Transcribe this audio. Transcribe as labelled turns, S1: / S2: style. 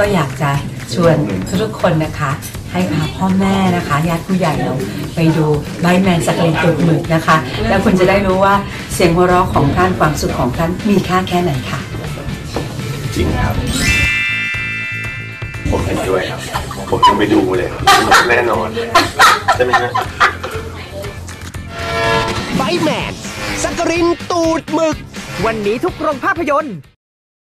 S1: ก็อยากจะชวนทุกคนนะคะ ให้พาพ่อแม่นะคะญาติผู้ใหญ่เราไปดูไบแมนสักลินตูดหมึกนะคะ แล้วคุณจะได้รู้ว่าเสียงหัวเราะของท่านความสุขของท่านมีค่าแค่ไหนค่ะ
S2: จริงครับ ผมเห็นด้วยครับ ผมยังไปดูเลยสนุกแน่นอนใช่ไหมฮะ
S3: ไบแมนสักกรินตูดหมึก
S4: วันนี้ทุกโรงภาพยนตร์